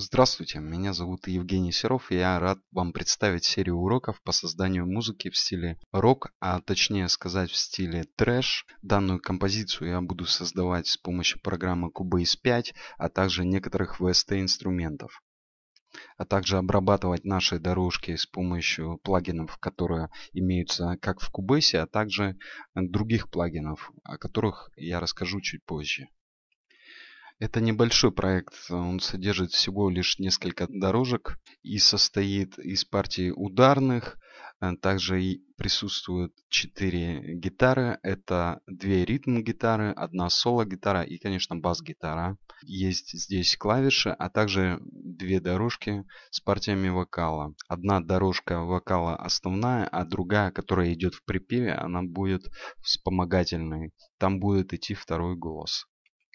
Здравствуйте, меня зовут Евгений Серов, и я рад вам представить серию уроков по созданию музыки в стиле рок, а точнее сказать в стиле трэш. Данную композицию я буду создавать с помощью программы Cubase 5, а также некоторых VST инструментов а также обрабатывать наши дорожки с помощью плагинов, которые имеются как в Cubase, а также других плагинов, о которых я расскажу чуть позже. Это небольшой проект, он содержит всего лишь несколько дорожек и состоит из партии ударных. Э, также присутствуют 4 гитары. Это 2 ритм-гитары, одна соло-гитара и, конечно, бас-гитара. Есть здесь клавиши, а также две дорожки с партиями вокала. Одна дорожка вокала основная, а другая, которая идет в припеве, она будет вспомогательной. Там будет идти второй голос.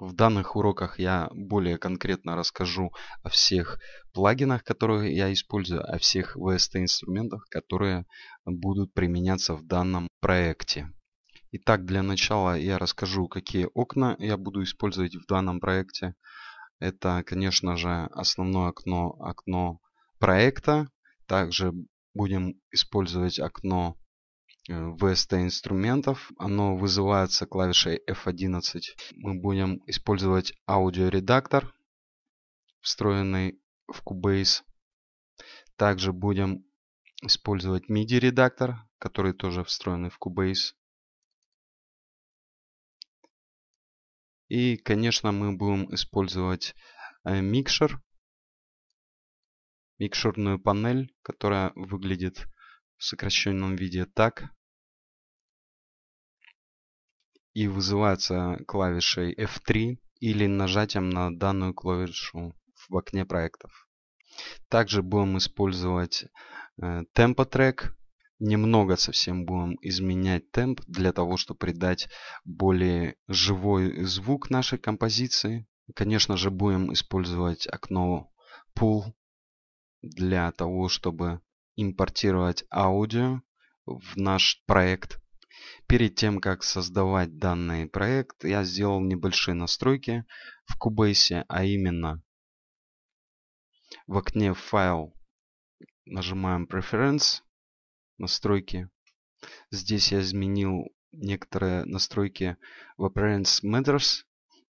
В данных уроках я более конкретно расскажу о всех плагинах, которые я использую, о всех VST инструментах, которые будут применяться в данном проекте. Итак, для начала я расскажу, какие окна я буду использовать в данном проекте. Это, конечно же, основное окно, окно проекта. Также будем использовать окно VST инструментов. Оно вызывается клавишей F11. Мы будем использовать аудиоредактор, встроенный в Cubase. Также будем использовать MIDI редактор, который тоже встроенный в Cubase. И, конечно, мы будем использовать э, микшер, микшерную панель, которая выглядит в сокращенном виде так и вызывается клавишей F3 или нажатием на данную клавишу в окне проектов. Также будем использовать э, темпо трек. Немного совсем будем изменять темп для того, чтобы придать более живой звук нашей композиции. Конечно же будем использовать окно Pool для того, чтобы импортировать аудио в наш проект. Перед тем, как создавать данный проект, я сделал небольшие настройки в Cubase, а именно в окне «Файл» нажимаем «Preference», «Настройки». Здесь я изменил некоторые настройки в Appearance Matters,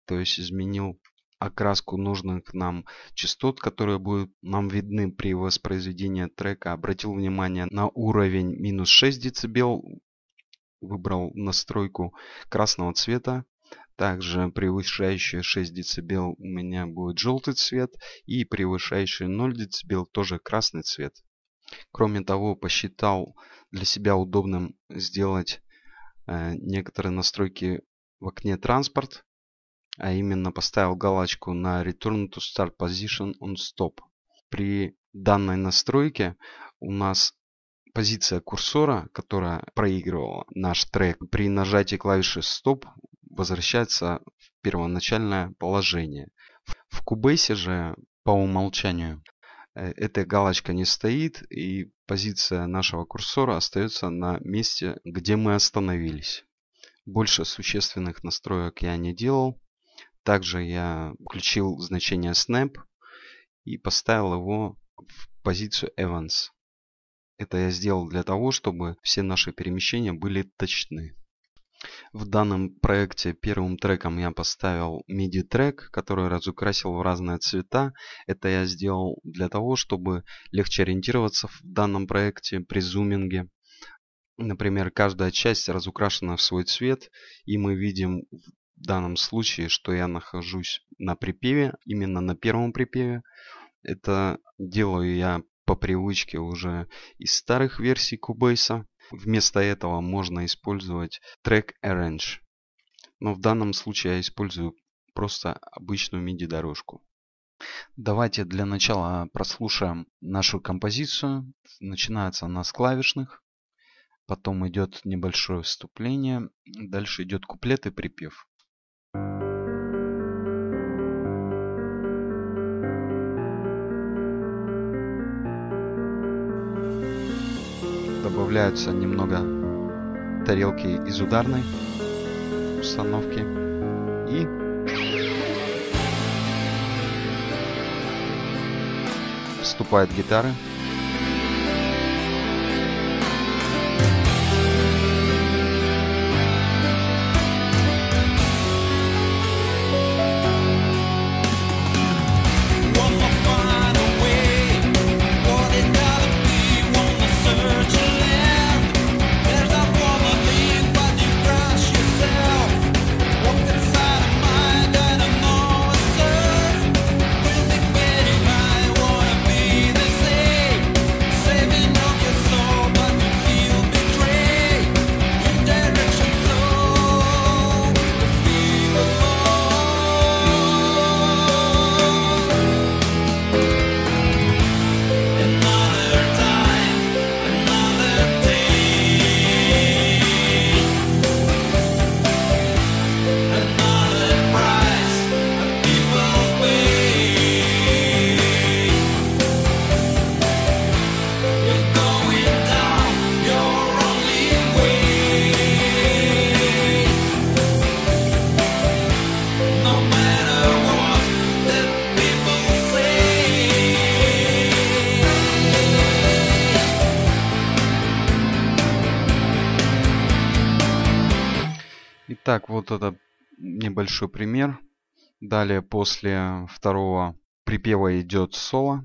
то есть изменил окраску нужных нам частот, которые будут нам видны при воспроизведении трека. Обратил внимание на уровень минус 6 дБ. Выбрал настройку красного цвета. Также превышающий 6 дБ у меня будет желтый цвет. И превышающий 0 дБ тоже красный цвет. Кроме того, посчитал для себя удобным сделать э, некоторые настройки в окне транспорт а именно поставил галочку на Return to Start Position on Stop. При данной настройке у нас позиция курсора, которая проигрывала наш трек, при нажатии клавиши Stop возвращается в первоначальное положение. В Cubase же по умолчанию э, эта галочка не стоит и позиция нашего курсора остается на месте, где мы остановились. Больше существенных настроек я не делал. Также я включил значение snap и поставил его в позицию evans. Это я сделал для того, чтобы все наши перемещения были точны. В данном проекте первым треком я поставил MIDI трек, который разукрасил в разные цвета. Это я сделал для того, чтобы легче ориентироваться в данном проекте при зуминге. Например, каждая часть разукрашена в свой цвет, и мы видим в данном случае, что я нахожусь на припеве, именно на первом припеве. Это делаю я по привычке уже из старых версий Cubase. Вместо этого можно использовать Track Arrange. Но в данном случае я использую просто обычную MIDI дорожку. Давайте для начала прослушаем нашу композицию. Начинается она с клавишных. Потом идет небольшое вступление. Дальше идет куплет и припев. Добавляются немного тарелки из ударной установки и наступает гитары. Итак, вот это небольшой пример. Далее после второго припева идет соло.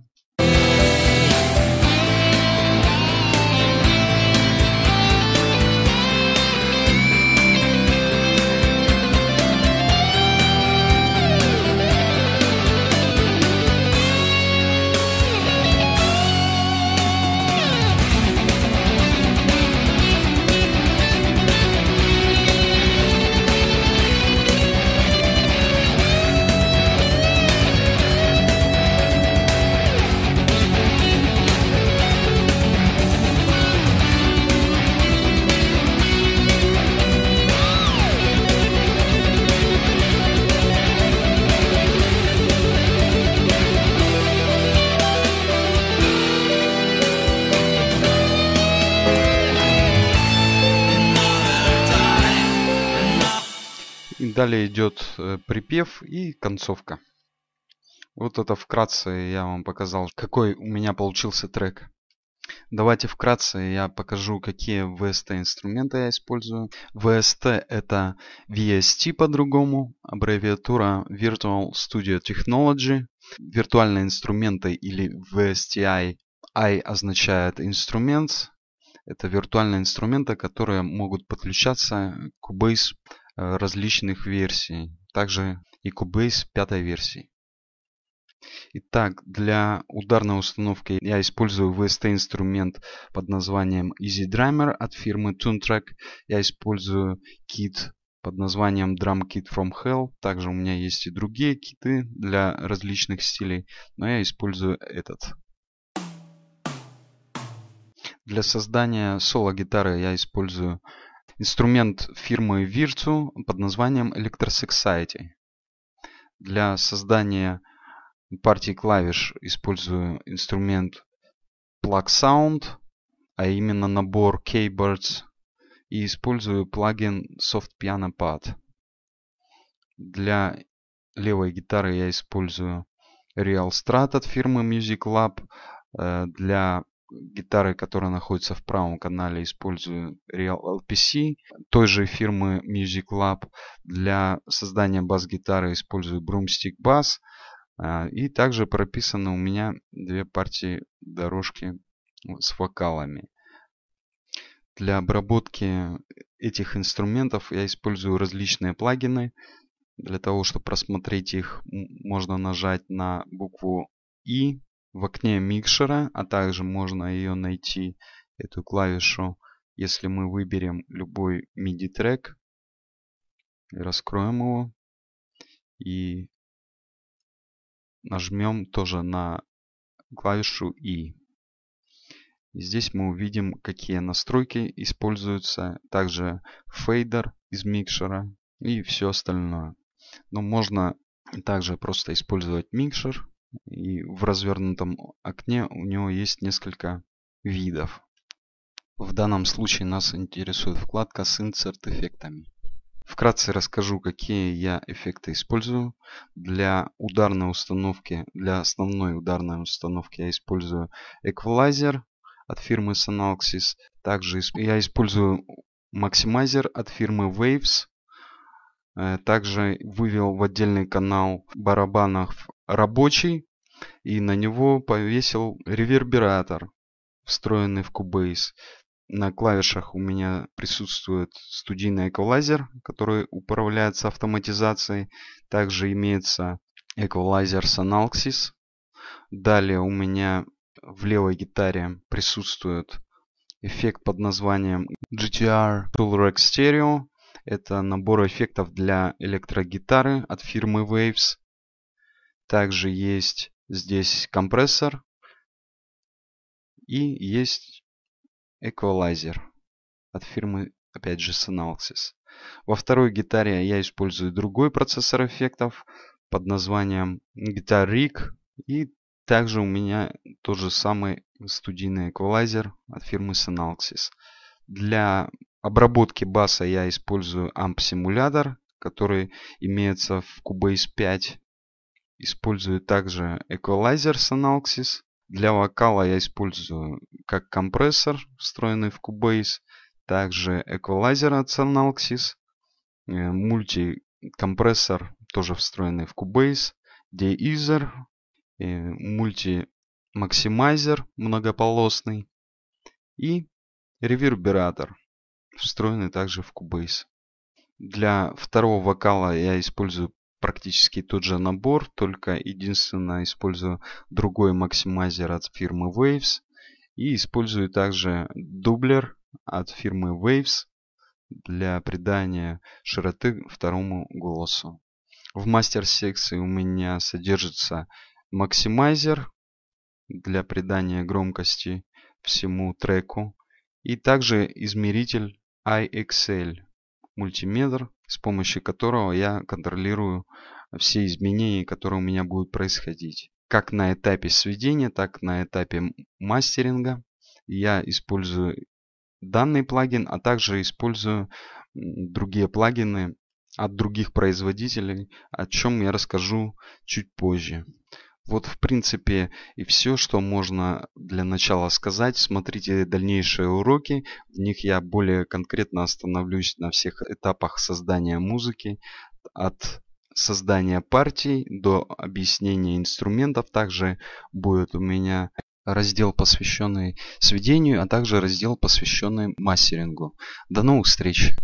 Далее идет э, припев и концовка. Вот это вкратце я вам показал, какой у меня получился трек. Давайте вкратце я покажу, какие VST инструменты я использую. VST это VST по-другому, аббревиатура Virtual Studio Technology. Виртуальные инструменты или VSTI. I означает инструмент. Это виртуальные инструменты, которые могут подключаться к Cubase различных версий. Также и Cubase пятой версии. Итак, для ударной установки я использую VST инструмент под названием Easy Drummer от фирмы TuneTrack. Я использую кит под названием Drum Kit from Hell. Также у меня есть и другие киты для различных стилей, но я использую этот. Для создания соло-гитары я использую инструмент фирмы Virtu под названием Electrosexity. Для создания партии клавиш использую инструмент Plug Sound, а именно набор Keyboards, и использую плагин Soft Piano Pad. Для левой гитары я использую Real Strat от фирмы Music Lab. Э, для гитары, которая находится в правом канале, использую Real LPC той же фирмы Music Lab. Для создания бас-гитары использую Broomstick Bass. А, и также прописаны у меня две партии дорожки с вокалами. Для обработки этих инструментов я использую различные плагины. Для того, чтобы просмотреть их, можно нажать на букву И в окне микшера, а также можно ее найти, эту клавишу, если мы выберем любой MIDI трек, раскроем его и нажмем тоже на клавишу И. Здесь мы увидим, какие настройки используются, также фейдер из микшера и все остальное. Но можно также просто использовать микшер и в развернутом окне у него есть несколько видов. В данном случае нас интересует вкладка с инсерт эффектами. Вкратце расскажу, какие я эффекты использую. Для ударной установки, для основной ударной установки я использую эквалайзер от фирмы Sonalxis. Также я использую максимайзер от фирмы Waves. Э, также вывел в отдельный канал барабанов рабочий и на него повесил ревербератор, встроенный в Cubase. На клавишах у меня присутствует студийный эквалайзер, который управляется автоматизацией. Также имеется эквалайзер Sonalxis. Далее у меня в левой гитаре присутствует эффект под названием GTR Tool Rack Stereo. Это набор эффектов для электрогитары от фирмы Waves. Также есть здесь компрессор и есть эквалайзер от фирмы, опять же, Synalxis. Во второй гитаре я использую другой процессор эффектов под названием Guitar Rig. И также у меня тот же самый студийный эквалайзер от фирмы Synalxis. Для обработки баса я использую амп-симулятор, который имеется в Cubase 5. Использую также эквалайзер Synalxis для вокала я использую как компрессор, встроенный в Cubase, также эквалайзер от Sonalxis, э, мультикомпрессор, тоже встроенный в Cubase, Deizer, э, мульти-максимайзер многополосный и ревербератор, встроенный также в Cubase. Для второго вокала я использую практически тот же набор, только единственное использую другой максимайзер от фирмы Waves. И использую также дублер от фирмы Waves для придания широты второму голосу. В мастер-секции у меня содержится максимайзер для придания громкости всему треку. И также измеритель iXL мультиметр с помощью которого я контролирую все изменения, которые у меня будут происходить. Как на этапе сведения, так на этапе мастеринга. Я использую данный плагин, а также использую другие плагины от других производителей, о чем я расскажу чуть позже. Вот в принципе и все, что можно для начала сказать. Смотрите дальнейшие уроки. В них я более конкретно остановлюсь на всех этапах создания музыки. От создания партий до объяснения инструментов. Также будет у меня раздел, посвященный сведению, а также раздел, посвященный мастерингу. До новых встреч!